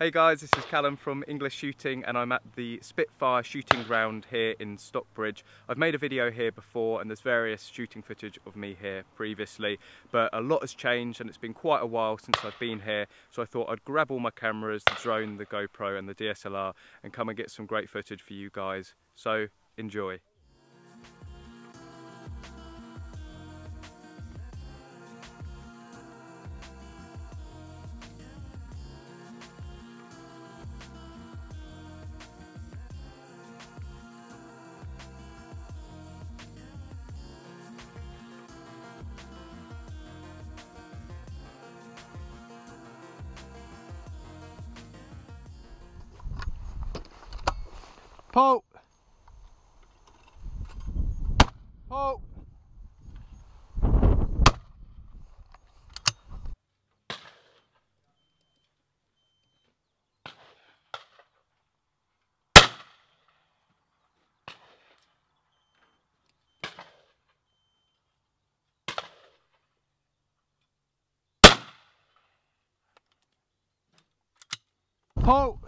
Hey guys, this is Callum from English Shooting and I'm at the Spitfire shooting ground here in Stockbridge. I've made a video here before and there's various shooting footage of me here previously, but a lot has changed and it's been quite a while since I've been here, so I thought I'd grab all my cameras, the drone, the GoPro and the DSLR and come and get some great footage for you guys. So, enjoy. Pull. Pull. Pull.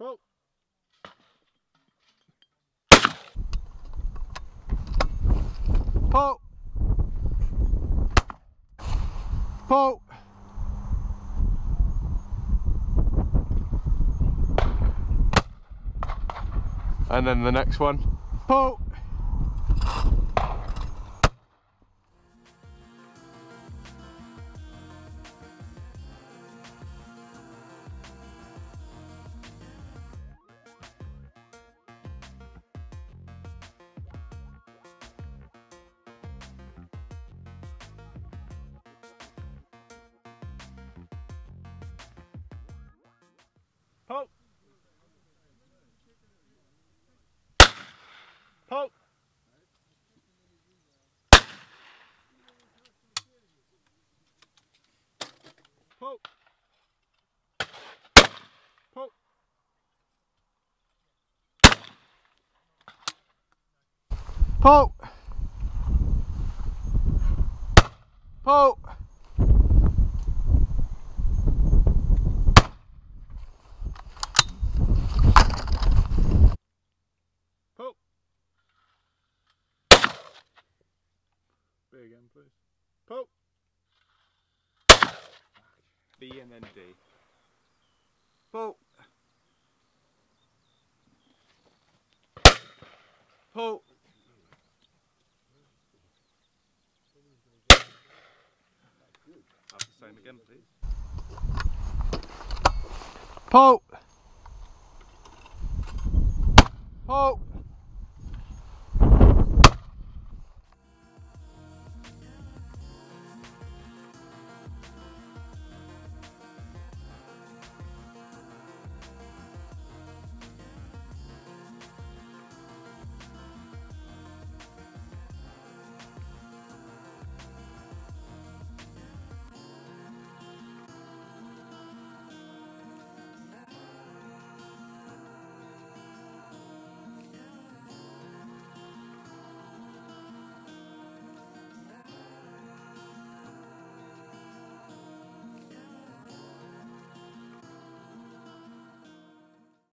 Whoa. Poke. Poke. And then the next one. Poke. Pull. Pull. Pull. Big again, please. Pull. B and then D. Pull. Pull. again, please. Paul! Paul!